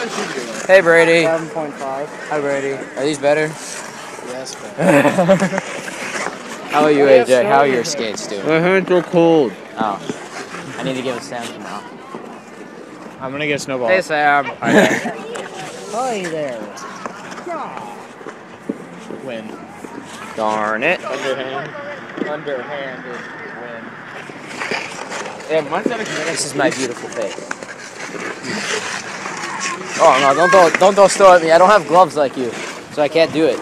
Hey Brady. 7.5. Hi Brady. Are these better? Yes, but How are you, I have AJ? How are your skates doing? My hands are cold. Oh. I need to give a Sam tomorrow. I'm gonna get snowball. Hey Sam. Hi there. Win. Darn it. Underhand. Underhanded win. Yeah, mine's not This is my beautiful face. Oh no! Don't throw, don't throw snow at me. I don't have gloves like you, so I can't do it.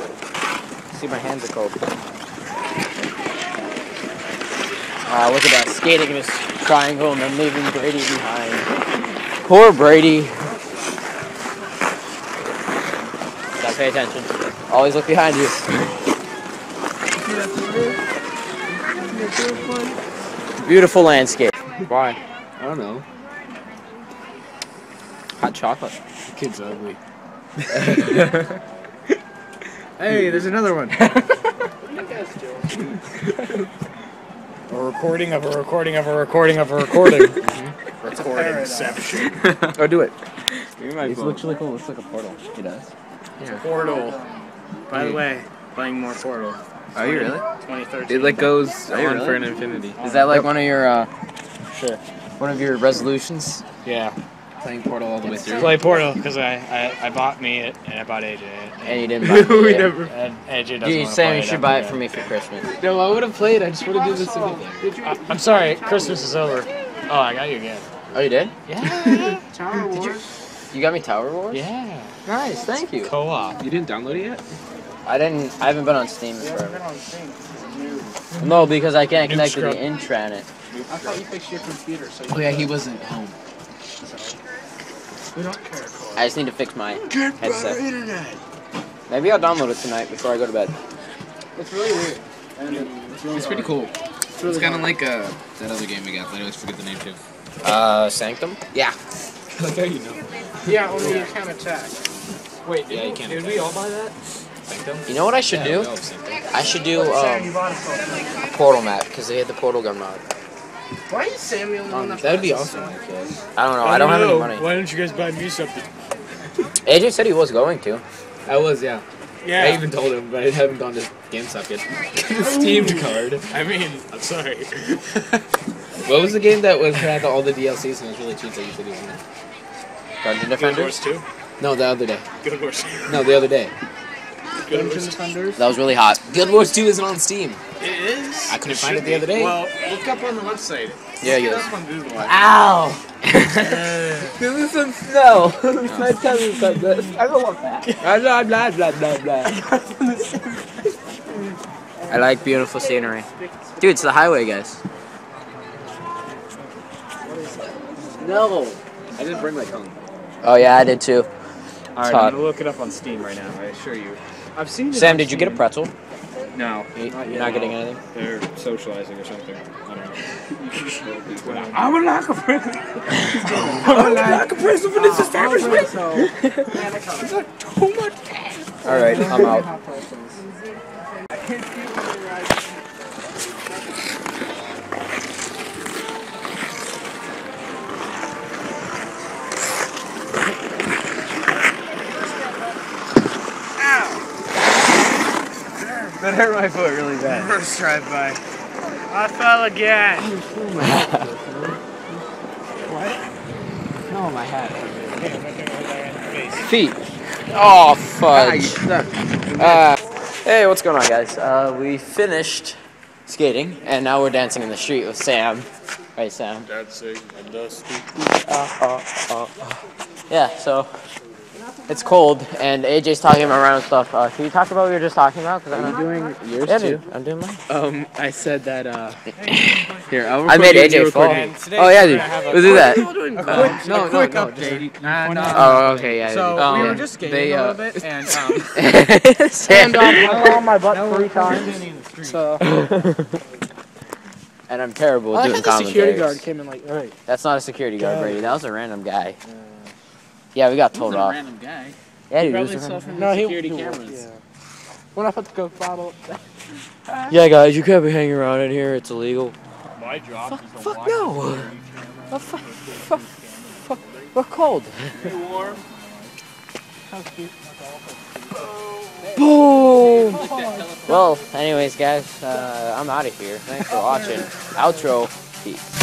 See, my hands are cold. Ah, look at that skating in this triangle and then leaving Brady behind. Poor Brady. Gotta pay attention. Always look behind you. Beautiful landscape. Why? I don't know. Hot chocolate. The kid's ugly. hey, there's another one. a recording of a recording of a recording of a recording. Recording inception. Oh, do it. Give me It looks really cool. Looks like a portal. He does. Portal. By the way, playing more Portal. Are you really? 2013. It like goes on really? for an infinity. Is that like one of your uh, Sure. one of your resolutions? Yeah. Playing Portal all the way through. Play Portal because I, I I bought me it and I bought AJ it. And you didn't buy we it. never. And AJ doesn't Dude, want to Sam, you should buy it for me for Christmas. No, I would have played. I just would have do this again. I, I'm sorry, Christmas is over. Oh, I got you again. Oh, you did? Yeah. Did you? You got me Tower Wars? yeah. Nice, thank you. Co-op. You didn't download it yet? I didn't. I haven't been on Steam in forever. No, because I can't Noob connect to the intranet. I thought you fixed your computer. So oh yeah, he wasn't home. I just need to fix my headset. Maybe I'll download it tonight before I go to bed. It's really weird. It's pretty cool. It's, kind of like uh, that other game we got. I always forget the name too. Uh, Sanctum. Yeah. like how you know. Yeah, only you can't attack. Wait, Yeah, you can't. did we all buy that? Sanctum? You know what I should Yeah, do? we all have Sanctum. I should do Sam, you um, bought it for Portal map because they had the Portal gun mod. Why is Samuel um, the one that That'd be awesome. stuff? I don't know. I don't have any money. Why don't you guys buy me something? AJ said he was going to. I was yeah. Yeah. I even told him, but I haven't gone to GameStop yet. the Steamed card. I mean, I'm sorry. What was the game that was had all the DLCs and it was really cheap that you said you wanted? Dungeon Guild Wars 2? No, the other day. Guild Wars. No, the other day. Guild Wars 2. That was really hot. Guild Wars 2 isn't on Steam. It is. I couldn't It find it the other day. Well, look up on the website. Yeah, Look you it is. up on Google. Ow! This is some snow. My tongue got this. I don't want that. Blah blah blah blah blah. I like beautiful scenery. Dude, it's the highway, guys. No. I didn't bring my tongue. Oh yeah, I did too. Alright, I'm gonna look it up on Steam right now. I assure you. I've seen. Sam, did you get a pretzel? No. You- not You're yet. not getting anything. They're socializing or something. I don't know. I would like a pretzel. I would like a pretzel for this establishment. It's too much. All right, I'm out. That hurt my foot really bad. First drive by. I fell again. What? No, my hat. Feet. Oh, fudge. Uh, hey, what's going on, guys? Uh, we finished skating, and now we're dancing in the street with Sam. Right, Sam? Dancing in the street. Uh, uh, uh. Yeah, so it's cold, and AJ's talking about random stuff. Uh, can you talk about what you were just talking about? Cause I'm doing yours yeah, dude. I'm doing mine. Um, I said that. uh... Here, I'll I made you, you AJ record fall. me. Oh yeah, dude. We'll do that. Uh, no, no, quick no, update. Oh, okay, yeah. So um, we were just skating they, a uh, little bit, and um, Sam, I fell on my butt three times. So and I'm terrible at doing had the security guard came in like, alright. That's not a security guard, Brady. That was a random guy. Yeah, we got told off. random guy. Yeah, dude. it Probably was a saw random- from No, the he security he cameras. Yeah. When I put the Coke bottle, Yeah, guys, you can't be hanging around in here. It's illegal. My job fuck, is to fuck watch no. the Oh, fuck, fuck, fuck. We're cold. warm. Boom! Well, anyways, guys, uh, I'm out of here. Thanks for watching. Outro. Peace.